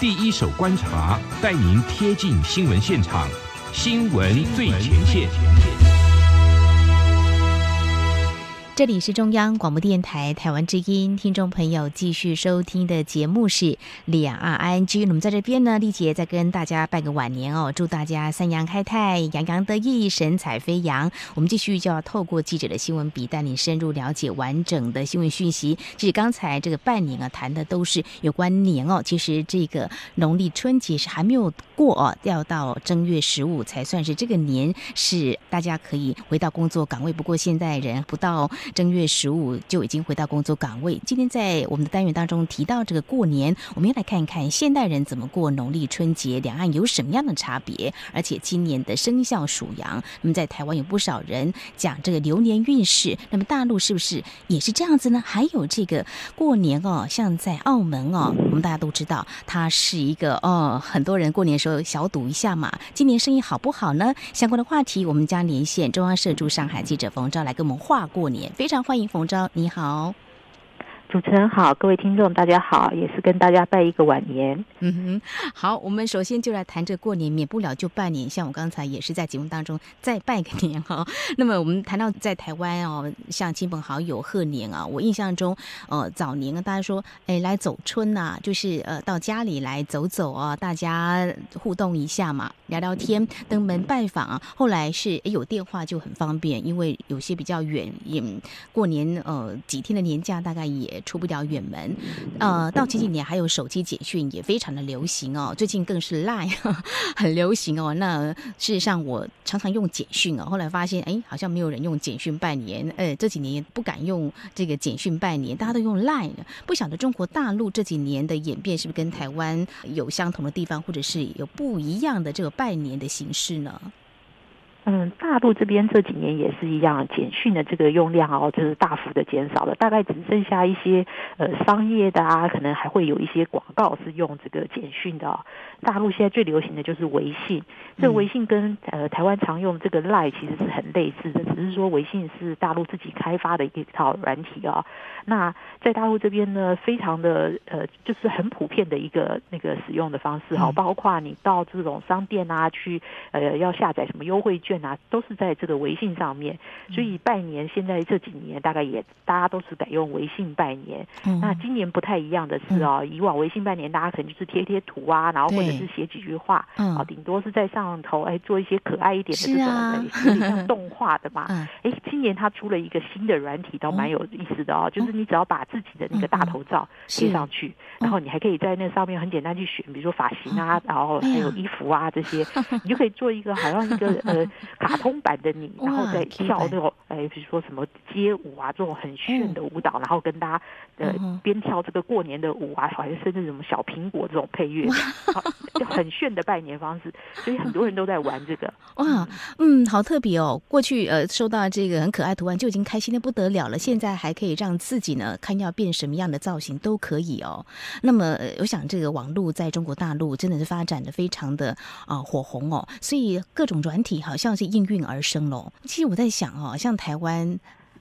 第一手观察，带您贴近新闻现场，新闻最前线。这里是中央广播电台台湾之音，听众朋友继续收听的节目是两岸 I N G。那么在这边呢，丽姐在跟大家拜个晚年哦，祝大家三阳开泰，洋洋得意，神采飞扬。我们继续就要透过记者的新闻笔，带你深入了解完整的新闻讯息。其实刚才这个拜年啊，谈的都是有关年哦。其实这个农历春节是还没有过哦，要到正月十五才算是这个年，是大家可以回到工作岗位。不过现在人不到。正月十五就已经回到工作岗位。今天在我们的单元当中提到这个过年，我们要来看一看现代人怎么过农历春节，两岸有什么样的差别？而且今年的生肖属羊，那么在台湾有不少人讲这个流年运势，那么大陆是不是也是这样子呢？还有这个过年哦，像在澳门哦，我们大家都知道，它是一个哦，很多人过年的时候小赌一下嘛。今年生意好不好呢？相关的话题，我们将连线中央社驻上海记者冯昭来跟我们话过年。非常欢迎冯昭，你好。主持人好，各位听众大家好，也是跟大家拜一个晚年。嗯哼，好，我们首先就来谈这过年，免不了就拜年。像我刚才也是在节目当中再拜个年哈。那么我们谈到在台湾哦，像亲朋好友贺年啊，我印象中呃早年啊，大家说哎来走春呐，就是呃到家里来走走啊，大家互动一下嘛，聊聊天，登门拜访啊。后来是有电话就很方便，因为有些比较远，也过年呃几天的年假大概也。出不了远门，呃，到前几年还有手机简讯也非常的流行哦，最近更是 Line 很流行哦。那事实上我常常用简讯哦，后来发现哎，好像没有人用简讯拜年，呃，这几年也不敢用这个简讯拜年，大家都用 Line。不晓得中国大陆这几年的演变是不是跟台湾有相同的地方，或者是有不一样的这个拜年的形式呢？嗯，大陆这边这几年也是一样，简讯的这个用量哦，就是大幅的减少了，大概只剩下一些呃商业的啊，可能还会有一些广告是用这个简讯的。大陆现在最流行的就是微信，这微信跟呃台湾常用这个赖其实是很类似的，只是说微信是大陆自己开发的一套软体哦。那在大陆这边呢，非常的呃，就是很普遍的一个那个使用的方式哈，包括你到这种商店啊去呃要下载什么优惠券啊，都是在这个微信上面。所以拜年现在这几年大概也大家都是改用微信拜年。那今年不太一样的是啊，以往微信拜年大家可能就是贴贴图啊，然后或者是写几句话，啊，顶多是在上头哎做一些可爱一点的这种有点像动画的嘛。哎，今年他出了一个新的软体，倒蛮有意思的哦，就是。你只要把自己的那个大头照贴上去，然后你还可以在那上面很简单去选，比如说发型啊，然后还有衣服啊这些，你就可以做一个好像一个 呃 卡通版的你，然后再跳那种哎，比如说什么街舞啊这种很炫的舞蹈，然后跟大家呃边跳这个过年的舞啊，好像甚至什么小苹果这种配乐，就很炫的拜年方式，所以很多人都在玩这个。哇，嗯，好特别哦！过去呃收到这个很可爱图案就已经开心的不得了了，现在还可以让自己呢，看要变什么样的造型都可以哦。那么，我想这个网络在中国大陆真的是发展的非常的啊火红哦，所以各种软体好像是应运而生喽。其实我在想哦，像台湾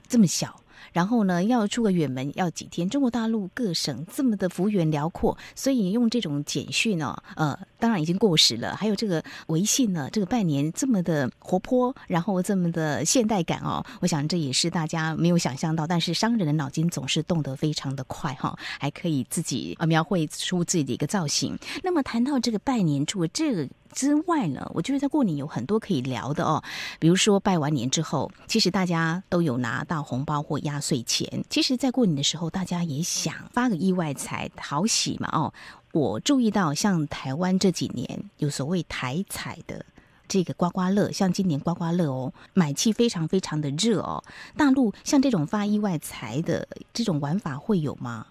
这么小。然后呢，要出个远门要几天？中国大陆各省这么的幅员辽阔，所以用这种简讯哦，呃，当然已经过时了。还有这个微信呢，这个拜年这么的活泼，然后这么的现代感哦，我想这也是大家没有想象到。但是商人的脑筋总是动得非常的快哈，还可以自己啊描绘出自己的一个造型。那么谈到这个拜年，除了这个。之外呢，我觉得在过年有很多可以聊的哦。比如说拜完年之后，其实大家都有拿到红包或压岁钱。其实，在过年的时候，大家也想发个意外财，讨喜嘛哦。我注意到，像台湾这几年有所谓台彩的这个刮刮乐，像今年刮刮乐哦，买气非常非常的热哦。大陆像这种发意外财的这种玩法会有吗？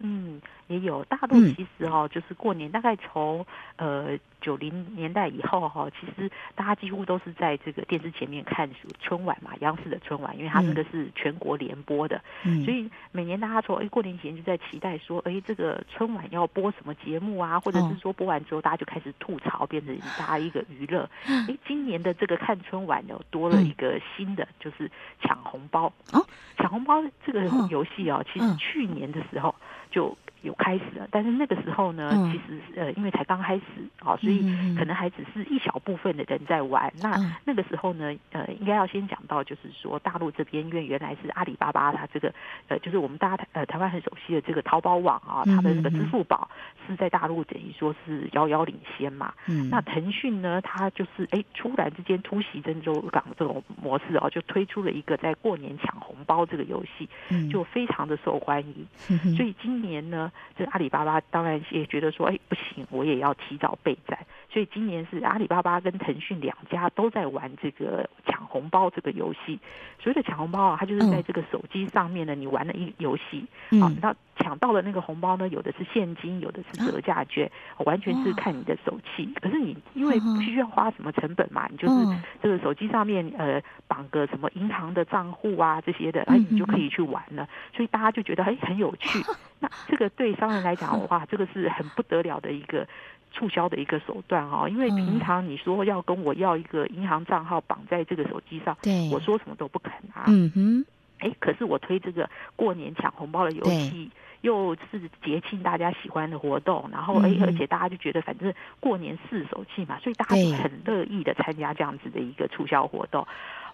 嗯。也有大陆其实哈，就是过年大概从呃九零年代以后哈，其实大家几乎都是在这个电视前面看春晚嘛，央视的春晚，因为它这个是全国联播的，所以每年大家说哎过年前就在期待说哎这个春晚要播什么节目啊，或者是说播完之后大家就开始吐槽，变成大家一个娱乐。哎，今年的这个看春晚呢多了一个新的，就是抢红包。哦，抢红包这个游戏哦，其实去年的时候就。有开始了，但是那个时候呢，嗯其实呃，因为才刚开始哦，所以可能还只是一小部分的人在玩。那嗯那个时候呢，呃，应该要先讲到，就是说大陆这边，因为原来是阿里巴巴它这个呃，就是我们大家呃台湾很熟悉的这个淘宝网啊，它的那个支付宝是在大陆等于说是遥遥领先嘛。嗯，那腾讯呢，它就是哎，突然之间突袭珍珠港这种模式哦，就推出了一个在过年抢红包这个游戏，嗯就非常的受欢迎。所以今年呢，这个阿里巴巴当然也觉得说，哎，不行，我也要提早备战。所以今年是阿里巴巴跟腾讯两家都在玩这个抢红包这个游戏。所谓的抢红包啊，它就是在嗯这个手机上面呢，你玩了一游戏，啊嗯，那抢到的那个红包呢，有的是现金，有的是折价券，完全是看你的手气。可是你因为不需要花什么成本嘛，你就是嗯这个手机上面呃绑个什么银行的账户啊这些的，哎，嗯你就可以去玩了。所以大家就觉得哎很有趣。那这个对商人来讲，哇，这个是很不得了的一个。促销的一个手段哦，因为嗯平常你说要跟我要一个银行账号绑在这个手机上，对，我说什么都不肯啊。嗯哼，哎，可是我推这个过年抢红包的游戏，又是节庆大家喜欢的活动，然后哎嗯，而且大家就觉得反正过年是手气嘛，所以大家就很乐意的参加这样子的一个促销活动。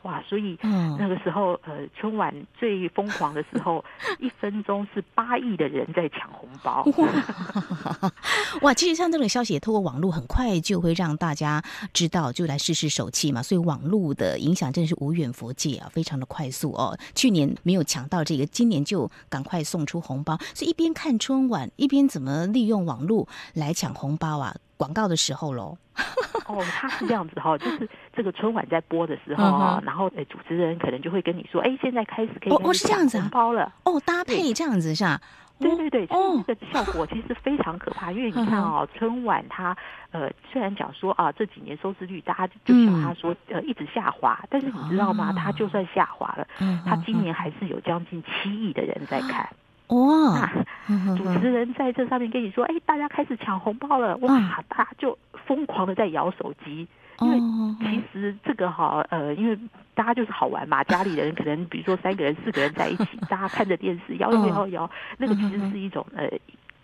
哇，所以嗯那个时候呃，春晚最疯狂的时候，一分钟是八亿的人在抢红包。哇 哇！其实像这种消息，也透过网络很快就会让大家知道，就来试试手气嘛。所以网络的影响真的是无远佛界啊，非常的快速哦。去年没有抢到这个，今年就赶快送出红包。所以一边看春晚，一边怎么利用网络来抢红包啊？广告的时候喽，哦，他是这样子哈、就是这个春晚在播的时候嗯啊，哼然后呃，主持人可能就会跟你说，哎，现在开始可以哦哦跟你抢是这样子啊红包了。哦，搭配这样子是吧？对对对，哦就是这个效果其实非常可怕，因为你看哦，春晚它呃虽然讲说啊这几年收视率大家就讲它说呃一直下滑，但是你知道吗？哦它就算下滑了，嗯它今年还是有将近七亿的人在看。哇，那主持人在这上面跟你说，哎，大家开始抢红包了，哇，大家就疯狂的在摇手机。因为哦其实这个哈，呃，因为大家就是好玩嘛，家里人可能比如说三个人、四个人在一起，大家看着电视摇摇摇摇，那个其实是一种呃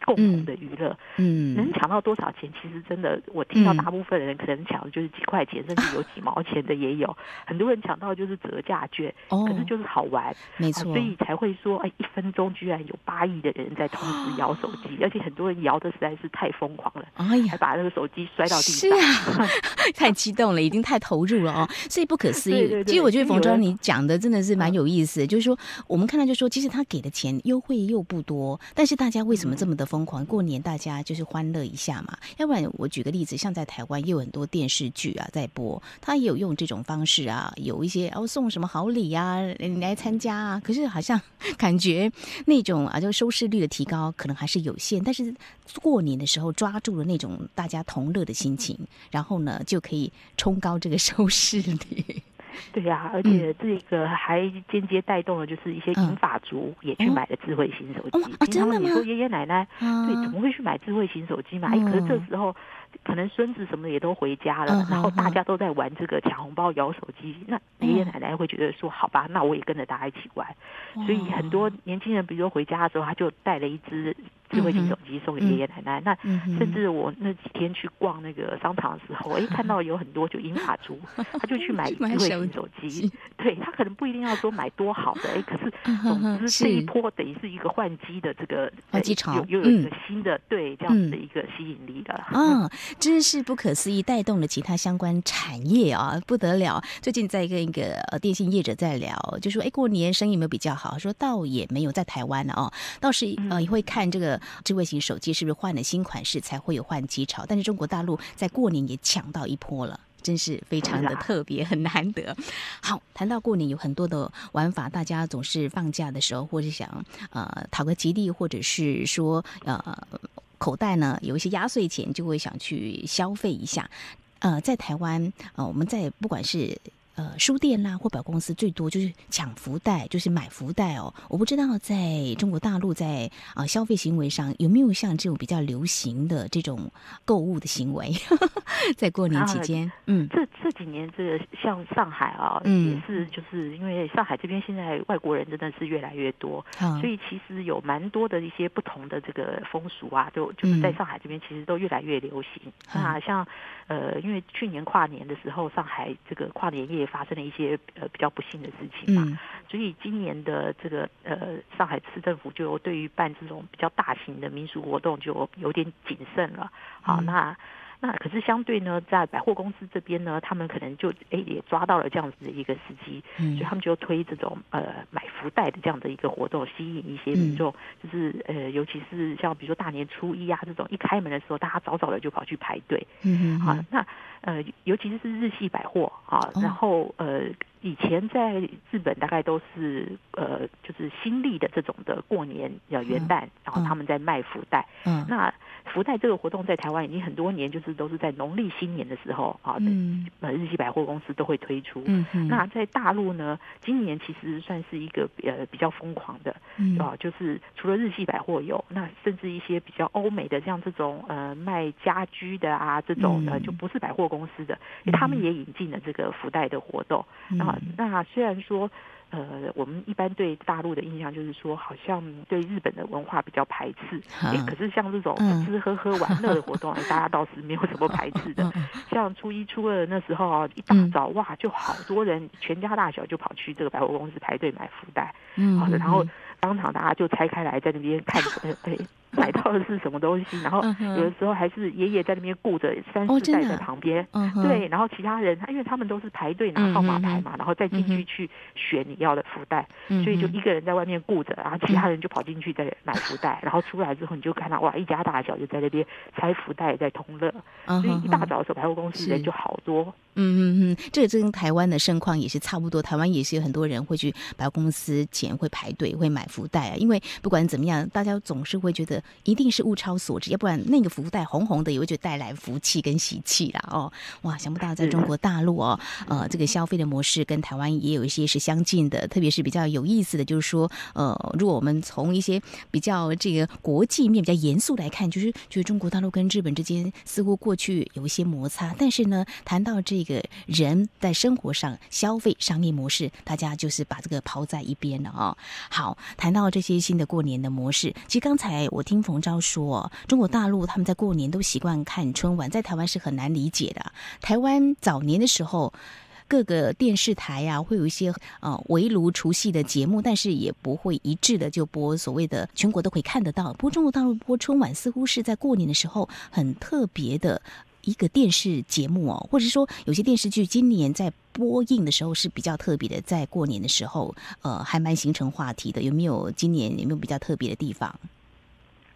共同的娱乐。嗯能抢到多少钱？其实真的，我听到嗯大部分人可能抢的就是几块钱，甚至有几毛钱的也有。很多人抢到就是折价券，哦可是就是好玩，没错，啊所以才会说，哎，一分钟居然有八亿的人在同时摇手机，而且很多人摇的实在是太疯狂了，哎呀还。把那个手机摔到地是上。啊，太激动了，已经太投入了哦，所以不可思议。其实我觉得冯庄你讲的真的是蛮有意思的，就是说我们看到就说，其实他给的钱优惠又不多，但是大家为什么这么的疯狂？过年大家就是欢乐一下嘛。要不然我举个例子，像在台湾也有很多电视剧啊在播，他也有用这种方式啊，有一些哦送什么好礼啊，你来参加啊。可是好像感觉那种啊，就收视率的提高可能还是有限，但是过年的时候抓住了那种大家同乐的心情，然后呢就可以冲高这个收视率。对呀、而嗯且这个还间接带动了，就是一些银发族也去哦买了智慧型手机。哦真的吗你说爷爷奶奶啊对，怎么会去买智慧型手机嘛？哎、可是这嗯时候可能孙子什么的也都回家了，嗯然后嗯大家都在玩这个抢红包、摇手机，那爷爷奶奶会觉得说，好吧，那我也跟着大家一起玩。所以很多年轻人，比如说回家的时候，他就带了一只智慧型手机送给爷爷奶奶。那甚至我那几天去逛那个商场的时候，哎，看到有很多就银发族，他就去买 智慧型手机机。对他可能不一定要说买多好的，哎，可是 总之这一波等于是一个换机的这个换机潮又有一个嗯新的对这样子的一个吸引力的。啊，真是不可思议，带动了其他相关产业啊，不得了。最近在跟一个呃电信业者在聊，就说哎，过年生意有没有比较好？说倒也没有，在台湾呢哦，倒是呃也会看这个智慧型手机是不是换了新款式才会有换机潮，但是中国大陆在过年也抢到一波了。真是非常的特别，很难得。好，谈到过年有很多的玩法，大家总是放假的时候，或者想呃讨个吉利，或者是说呃口袋呢有一些压岁钱，就会想去消费一下。呃，在台湾，呃，我们在不管是呃书店啦或百货公司最多就是抢福袋，就是买福袋哦。我不知道在中国大陆在啊消费行为上有没有像这种比较流行的这种购物的行为，在过年期间，嗯，这这几年这个像上海啊，嗯也是就是因为上海这边现在外国人真的是越来越多，好所以其实有蛮多的一些不同的这个风俗啊，就就是在嗯上海这边其实都越来越流行。好那像呃，因为去年跨年的时候，上海这个跨年夜发生了一些呃比较不幸的事情嘛，嗯所以今年的这个呃上海市政府就对于办这种比较大型的民俗活动就有点谨慎了。好，嗯那。那可是相对呢，在百货公司这边呢，他们可能就诶也抓到了这样子的一个时机，嗯。所以他们就推这种呃买福袋的这样的一个活动，吸引一些民众，就是呃尤其是像比如说大年初一啊这种，一开门的时候，大家早早的就跑去排队嗯哼。啊。那呃尤其是日系百货啊，哦。然后呃以前在日本大概都是呃就是新历的这种的过年呃元旦，然后他们在卖福袋。嗯。那福袋这个活动在台湾已经很多年，就是都是在农历新年的时候啊，嗯。呃日系百货公司都会推出。嗯那在大陆呢，今年其实算是一个呃比较疯狂的嗯。啊，就是除了日系百货有，那甚至一些比较欧美的，像这种呃卖家居的啊，这种呃嗯。就不是百货公司的，因为他们也引进了这个福袋的活动那虽然说。呃，我们一般对大陆的印象就是说，好像对日本的文化比较排斥。可是像这种嗯吃喝喝玩乐的活动，大家倒是没有什么排斥的。像初一、初二那时候啊，一大嗯早哇，就好多人，全家大小就跑去这个百货公司排队买福袋，嗯好的，然后当场大家就拆开来，在那边看，呃，哎，买到的是什么东西，然后有的时候还是爷爷在那边顾着三哦四代在旁边。对，然后其他人，因为他们都是排队拿号码牌嘛，然后再进去去选你要的福袋，嗯所以就一个人在外面顾着，然后其他人就跑进去在买福袋，然后出来之后你就看到哇，一家大小就在那边拆福袋在同乐，嗯所以一大早的时候百货公司人就好多。嗯嗯嗯，这个跟台湾的盛况也是差不多。台湾也是有很多人会去百货公司前会排队，会买福袋啊。因为不管怎么样，大家总是会觉得一定是物超所值，要不然那个福袋红红的，也会觉得带来福气跟喜气啦。哦，哇，想不到在中国大陆哦，呃，这个消费的模式跟台湾也有一些是相近的，特别是比较有意思的，就是说，呃，如果我们从一些比较这个国际面比较严肃来看，就是觉得中国大陆跟日本之间似乎过去有一些摩擦，但是呢，谈到这一个人在生活上消费商业模式，大家就是把这个抛在一边了哦。好，谈到这些新的过年的模式，其实刚才我听冯昭说，中国大陆他们在过年都习惯看春晚，在台湾是很难理解的。台湾早年的时候。各个电视台啊，会有一些呃围炉除夕的节目，但是也不会一致的就播所谓的全国都可以看得到。不过中国大陆播春晚似乎是在过年的时候很特别的一个电视节目哦，或者说有些电视剧今年在播映的时候是比较特别的，在过年的时候，呃，还蛮形成话题的。有没有今年有没有比较特别的地方？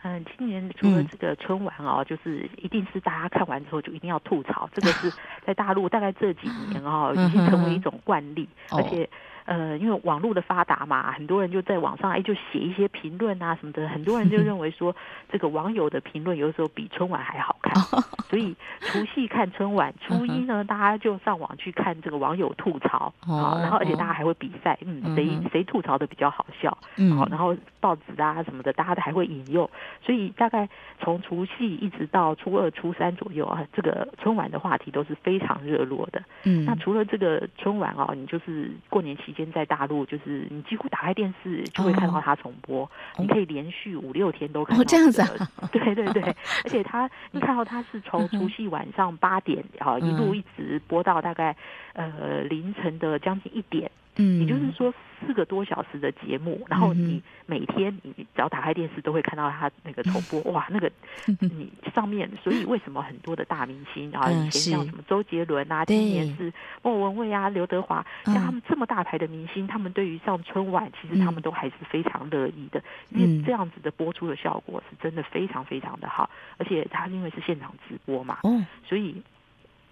嗯，今年除了嗯这个春晚哦，就是一定是大家看完之后就一定要吐槽，这个是在大陆大概这几年哦，已经成为一种惯例，哦而且。呃，因为网络的发达嘛，很多人就在网上哎就写一些评论啊什么的，很多人就认为说这个网友的评论有的时候比春晚还好看，所以 除夕看春晚，初一呢大家就上网去看这个网友吐槽然后而且哦。大家还会比赛，嗯，谁谁吐槽的比较好笑，嗯。好，然后报纸啊什么的，大家都还会引用，所以大概从除夕一直到初二、初三左右啊，这个春晚的话题都是非常热络的。嗯。那除了这个春晚哦，你就是过年期间在大陆，就是你几乎打开电视就会看到它重播，你可以连续五六天都看到、哦这样子啊。对对对，而且它你看到它是从除夕晚上八点啊、一路嗯一直播到大概呃凌晨的将近一点。嗯，也就是说四个多小时的节目，然后你每天你只要打开电视都会看到他那个重播，哇，那个你上面，所以为什么很多的大明星啊，嗯以前像什么周杰伦啊，今年是莫文蔚啊、刘德华，嗯。像他们这么大牌的明星，他们对于上春晚，其实他们嗯都还是非常乐意的，因嗯。为这样子的播出的效果是真的非常非常的好，而且他因为是现场直播嘛，哦，所以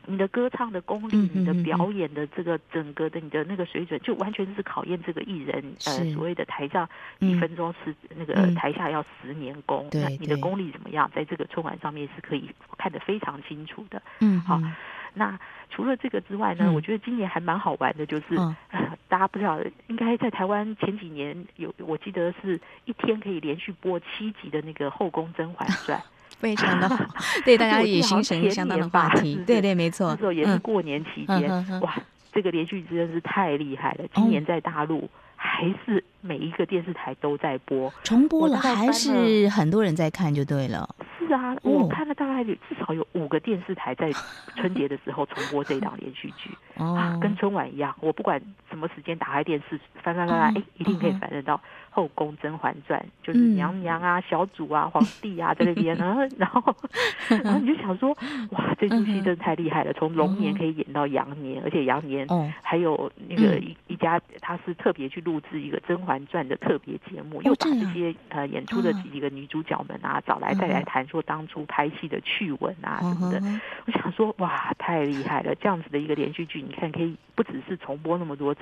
你的歌唱的功力，嗯你的表演的这个整个的你的那个水准，就完全是考验这个艺人呃所谓的台上嗯。一分钟是、那个嗯。台下要十年功，你的功力怎么样，在这个春晚上面是可以看得非常清楚的。嗯，好嗯。那除了这个之外呢，嗯。我觉得今年还蛮好玩的，就是、嗯。呃 大家不知道，应该在台湾前几年有，我记得是一天可以连续播七集的那个《后宫甄嬛传》。非常的好，对大家也得好像前形成相当的话题对对，没错，那时候也是嗯过年期间，哇，这个连续剧真的是太厉害了。哦今年在大陆还是每一个电视台都在播。重播了，还是很多人在看就对了。是啊，哦我看了大概有至少有五个电视台在 春节的时候重播这一档连续剧。啊哦，，跟春晚一样，我不管什么时间打开电视翻翻翻翻，嗯哎、一定可以嗯翻得到《后宫甄嬛传》，就是嗯娘娘啊、小主啊、皇帝啊在那边，然后然 后然后你就想说，哇，这出戏真的太厉害了，从龙年可以演到羊年，而且羊年哦，还有那个嗯一一家，他是特别去录制一个《甄嬛传》的特别节目，又把这些呃演出的啊几个女主角们啊找来，再来谈说当初拍戏的趣闻啊什么的我想说，哇，太厉害了！这样子的一个连续剧，你看可以不只是重播那么多次，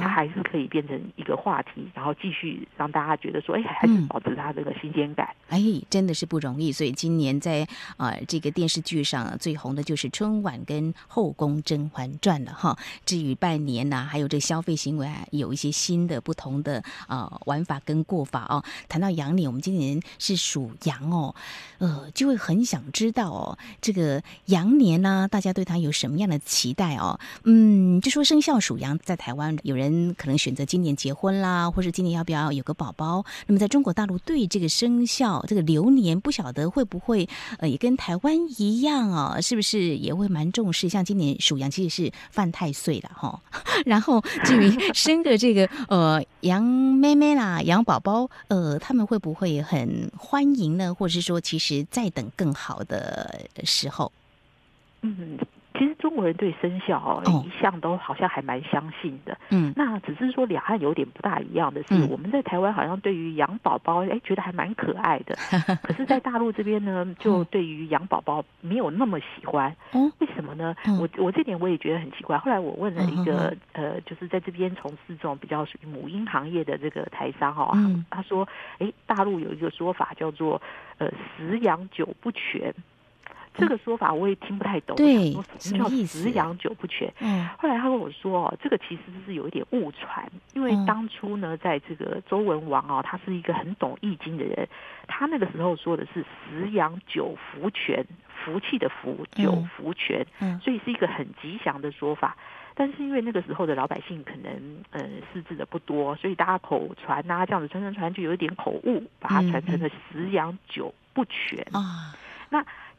它还是可以变成一个话题，然后继续让大家觉得说，哎，还是嗯保持它这个新鲜感。哎，真的是不容易。所以今年在呃这个电视剧上最红的就是春晚跟《后宫甄嬛传》了哈。至于拜年呐、还有这消费行为啊，有一些新的不同的呃玩法跟过法哦。谈到羊年，我们今年是属羊哦，呃，就会很想知道哦，这个羊年呢、大家对它有什么样的期待哦？嗯，就说生肖属羊，在台湾有人可能选择今年结婚啦，或是今年要不要有个宝宝。那么在中国大陆对这个生肖这个流年，不晓得会不会呃也跟台湾一样哦，是不是也会蛮重视？像今年属羊其实是犯太岁了哈。然后至于生个这个呃羊妹妹啦、羊宝宝，呃，他们会不会很欢迎呢？或者是说，其实在等更好的时候？嗯，其实中国人对生肖哦哦一向都好像还蛮相信的。嗯那只是说两岸有点不大一样的是，嗯我们在台湾好像对于羊宝宝，哎，觉得还蛮可爱的。可是，在大陆这边呢，就对于羊宝宝没有那么喜欢。嗯为什么呢？嗯我我这点我也觉得很奇怪。后来我问了一嗯个呃，就是在这边从事这种比较属于母婴行业的这个台商哦，嗯他说，哎，大陆有一个说法叫做呃“十羊九不全”。这个说法我也听不太懂，对我什么叫十羊九不全？哦后来他跟我说，哦，这个其实是有一点误传，因为嗯当初呢，在这个周文王哦，他是一个很懂易经的人，他那个时候说的是十羊九福全，福气的福，九嗯福全，嗯所以是一个很吉祥的说法。但是因为那个时候的老百姓可能嗯识字的不多，所以大家口传啊这样子传传传，就有一点口误，把它传成了十羊九不全。啊，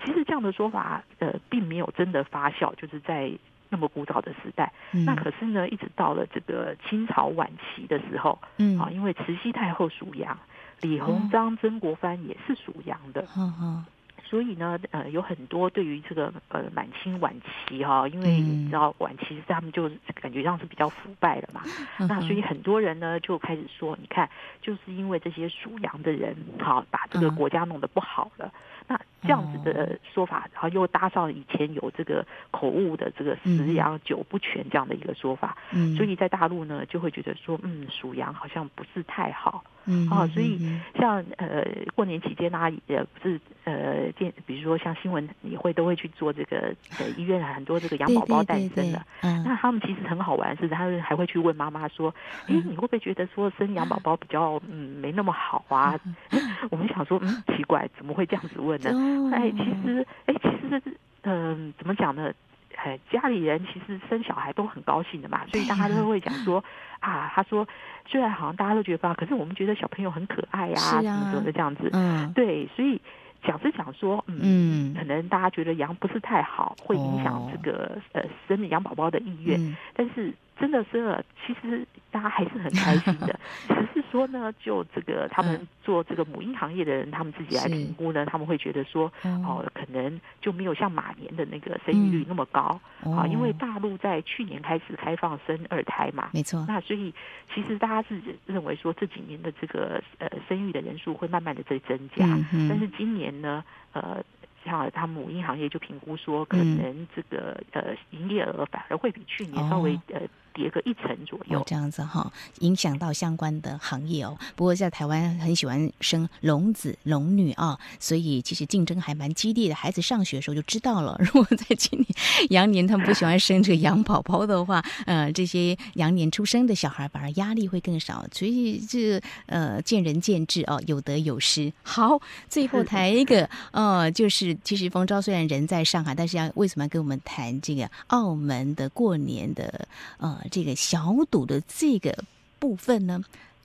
其实这样的说法，呃，并没有真的发酵，就是在那么古早的时代。嗯那可是呢，一直到了这个清朝晚期的时候，嗯啊，因为慈禧太后属羊，李鸿章、曾国藩也是属羊的，嗯嗯所以呢，呃，有很多对于这个呃满清晚期哈、因为嗯你知道晚期他们就感觉上是比较腐败了嘛，嗯那所以很多人呢就开始说，你看，就是因为这些属羊的人，好把这个嗯国家弄得不好了。那这样子的说法，然后又搭上以前有这个口误的这个十羊九不全这样的一个说法，嗯，所以在大陆呢就会觉得说，嗯，属羊好像不是太好。嗯啊，所以嗯像呃过年期间啊，也不是呃电，比如说像新闻也会都会去做这个呃医院很多这个羊对宝宝诞生的。嗯那他们其实很好玩，是他们还会去问妈妈说：“哎，你会不会觉得说生羊宝宝比较嗯没那么好啊？” 我们想说，嗯，奇怪，怎么会这样子问呢？哦哎，其实，哎，其实是，嗯、怎么讲呢？哎，家里人其实生小孩都很高兴的嘛，所以大家都会讲说啊，他说虽然好像大家都觉得吧，可是我们觉得小朋友很可爱呀、是啊什么什么的这样子。嗯对，所以讲是讲说，嗯，嗯可能大家觉得羊不是太好，会影响哦这个、呃生养宝宝的意愿，嗯但是真的生了，其实大家还是很开心的。只是说呢，就这个他们嗯。做这个母婴行业的人，他们自己来是。评估呢，他们会觉得说，哦。哦，可能就没有像马年的那个生育率嗯那么高、啊，因为哦大陆在去年开始开放生二胎嘛。没错，那所以，其实大家是认为说这几年的这个呃生育的人数会慢慢的在增加，嗯但是今年呢，呃，像他母婴行业就评估说，可能这个呃营业额反而会比去年稍微呃。跌个一成左右，这样子哈，影响到相关的行业哦。不过在台湾很喜欢生龙子龙女啊，所以其实竞争还蛮激烈的。孩子上学的时候就知道了，如果在今年羊年他们不喜欢生这个羊宝宝的话，呃，这些羊年出生的小孩反而压力会更少。所以这呃见仁见智哦，有得有失。好，最后 谈一个呃，就是其实冯昭虽然人在上海，但是要为什么要跟我们谈这个澳门的过年的呃？这个小赌的这个部分呢，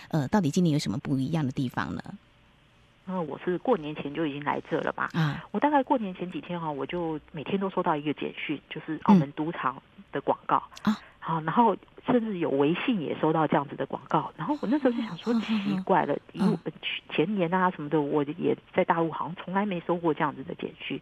呃，到底今年有什么不一样的地方呢？嗯，我是过年前就已经来这了嘛。啊，我大概过年前几天哈，我就每天都收到一个简讯，就是澳门赌场的广告啊。好，然后。甚至有微信也收到这样子的广告，然后我那时候就想说奇怪了，因为前年啊什么的，我也在大陆好像从来没收过这样子的简讯。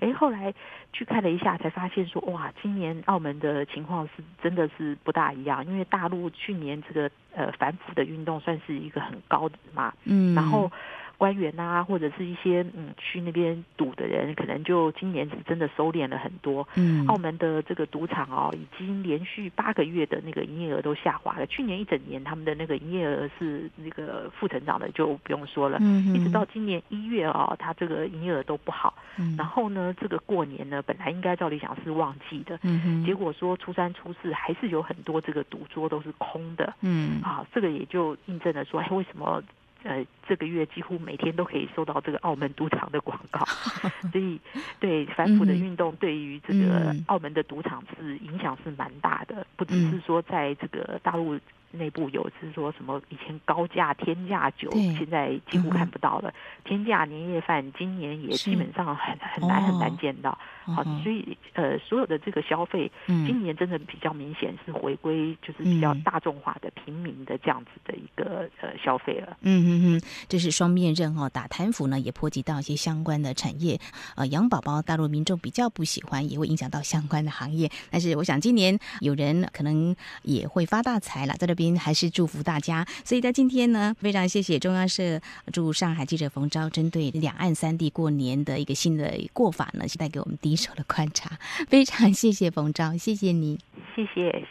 哎，后来去看了一下，才发现说哇，今年澳门的情况是真的是不大一样，因为大陆去年这个呃反腐的运动算是一个很高的嘛，嗯，然后。官员啊，或者是一些嗯去那边赌的人，可能就今年是真的收敛了很多。嗯，澳门的这个赌场哦，已经连续八个月的那个营业额都下滑了。去年一整年他们的那个营业额是那个负成长的，就不用说了。嗯一直到今年一月哦，它这个营业额都不好。嗯，然后呢，这个过年呢，本来应该照理讲是旺季的。嗯结果说初三初四还是有很多这个赌桌都是空的。嗯，啊，这个也就印证了说，哎，为什么？呃，这个月几乎每天都可以收到这个澳门赌场的广告，所以对反腐的运动对于这个澳门的赌场是影响是蛮大的，不只是说在这个大陆。内部有是说什么以前高价天价酒，现在几乎看不到了。天价年夜饭今年也基本上很很难很难见到。好，所以呃，所有的这个消费，今年真的比较明显是回归就是比较大众化的平民的这样子的一个呃消费了。嗯嗯嗯，这是双面刃哦，打贪腐呢也波及到一些相关的产业。呃，养宝宝大陆民众比较不喜欢，也会影响到相关的行业。但是我想今年有人可能也会发大财了，在这边。还是祝福大家，所以在今天呢，非常谢谢中央社驻上海记者冯昭，针对两岸三地过年的一个新的过法呢，是带给我们第一手的观察，非常谢谢冯昭，谢谢你，谢谢。